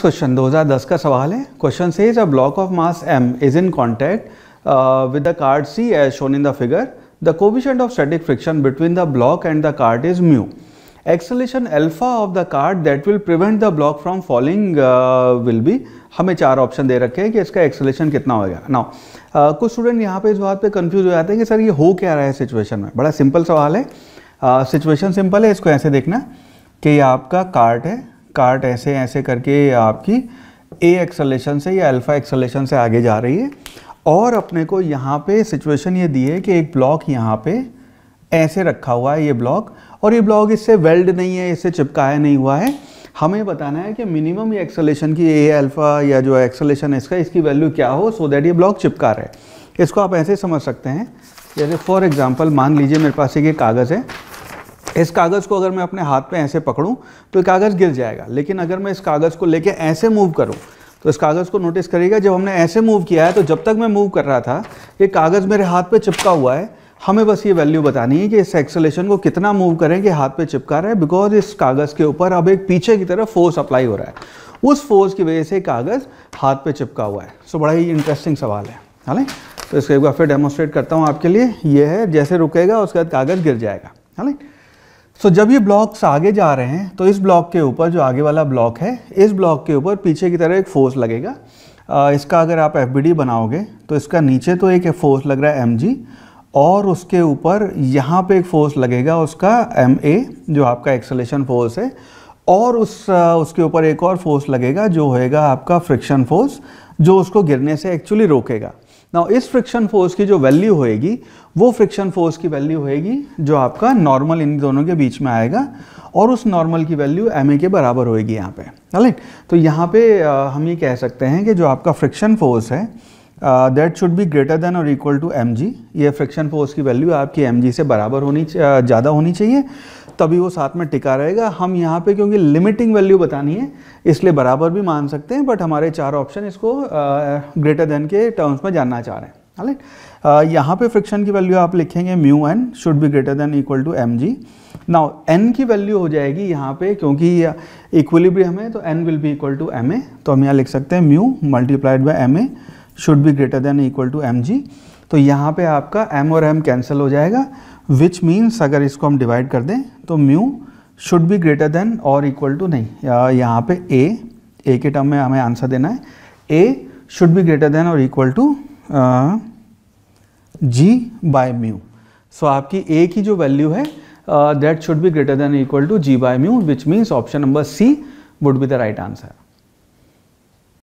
Question 2010 का सवाल है। Question says a block of mass m is in contact with the cart c as shown in the figure the coefficient of static friction between the block and the cart is mu acceleration alpha of the cart that will prevent the block from falling will be हमें चार option दे रखे हैं कि इसका acceleration कितना होगा now uh, कुछ student यहाँ पे इस बात पे कंफ्यूज हो जाते हैं कि सर ये हो क्या रहा है सिचुएशन में? बड़ा सिंपल सवाल है। सिचुएशन uh, सिंपल है इसको ऐसे देखना कि ये आपका कार्ड है। कार्ट ऐसे ऐसे करके आपकी ए एक्सलेशन से या अल्फ़ा एक्सलेशन से आगे जा रही है। और अपने को यहाँ पे सिचुएशन ये दी है कि एक ब्लॉक यहाँ पे ऐसे रखा हुआ है ये ब्लॉक और ये ब्लॉक इससे वेल्ड नहीं है, इससे चिपकाया नहीं हुआ है। हमें बताना है कि मिनिमम ये एक्सलेशन की ए अल्फ़ा या जो एक्सलेशन है, इसका, इसकी वैल्यू क्या हो सो दैट ये ब्लॉक चिपका रहे। इसको आप ऐसे समझ सकते हैं। जैसे फॉर एग्ज़ाम्पल मान लीजिए मेरे पास एक कागज़ है। इस कागज़ को अगर मैं अपने हाथ पे ऐसे पकड़ूं तो कागज़ गिर जाएगा। लेकिन अगर मैं इस कागज़ को लेके ऐसे मूव करूँ तो इस कागज़ को नोटिस करिएगा, जब हमने ऐसे मूव किया है तो जब तक मैं मूव कर रहा था, ये कागज़ मेरे हाथ पे चिपका हुआ है। हमें बस ये वैल्यू बतानी है कि इस एक्सलेशन को कितना मूव करें कि हाथ पे चिपका रहा बिकॉज़ इस कागज़ के ऊपर अब एक पीछे की तरफ़ फोर्स अप्लाई हो रहा है। उस फोर्स की वजह से कागज़ हाथ पे चिपका हुआ है। सो बड़ा ही इंटरेस्टिंग सवाल है। हाल तो इसको एक बार फिर डेमोस्ट्रेट करता हूँ आपके लिए। ये है, जैसे रुकेगा, उसके बाद कागज़ गिर जाएगा। हाल सो so, जब ये ब्लॉक्स आगे जा रहे हैं तो इस ब्लॉक के ऊपर जो आगे वाला ब्लॉक है इस ब्लॉक के ऊपर पीछे की तरह एक फोर्स लगेगा। आ, इसका अगर आप एफबीडी बनाओगे तो इसका नीचे तो एक फोर्स लग रहा है एमजी और उसके ऊपर यहाँ पे एक फोर्स लगेगा उसका एमए जो आपका एक्सलेशन फोर्स है और उस उसके ऊपर एक और फोर्स लगेगा जो होएगा आपका फ्रिक्शन फोर्स जो उसको गिरने से एक्चुअली रोकेगा। ना इस फ्रिक्शन फोर्स की जो वैल्यू होएगी, वो फ्रिक्शन फोर्स की वैल्यू होएगी जो आपका नॉर्मल इन दोनों के बीच में आएगा और उस नॉर्मल की वैल्यू एम ए के बराबर होएगी यहाँ पे। राइट तो यहाँ पे हम ये कह सकते हैं कि जो आपका फ्रिक्शन फोर्स है that should be greater than और इक्वल टू एम जी ये फ्रिक्शन फोर्स की वैल्यू आपकी एम जी से बराबर होनी ज़्यादा होनी चाहिए। तभी वो साथ में टिका रहेगा। हम यहाँ पे क्योंकि लिमिटिंग वैल्यू बतानी है, इसलिए बराबर भी मान सकते हैं बट हमारे चार ऑप्शन इसको ग्रेटर देन के टर्म्स में जानना चाह रहे हैं। हालाँकि यहाँ पे फ्रिक्शन की वैल्यू आप लिखेंगे mu N should be greater than equal to M G now N की वैल्यू हो जाएगी यहाँ पे, क्योंकि इक्वलिब्रियम है तो N will be equal to M A तो हम यहाँ लिख सकते हैं mu multiplied by M A should be greater than equal to M G तो यहाँ पे आपका एम और एम कैंसिल हो जाएगा विच मीन्स अगर इसको हम डिवाइड कर दें तो mu should be greater than और इक्वल टू नहीं। यहाँ पे ए ए के टर्म में हमें आंसर देना है। A should be greater than और equal to G by mu so आपकी ए की जो वैल्यू है that should be greater than equal to G by mu which means option number C would be the right answer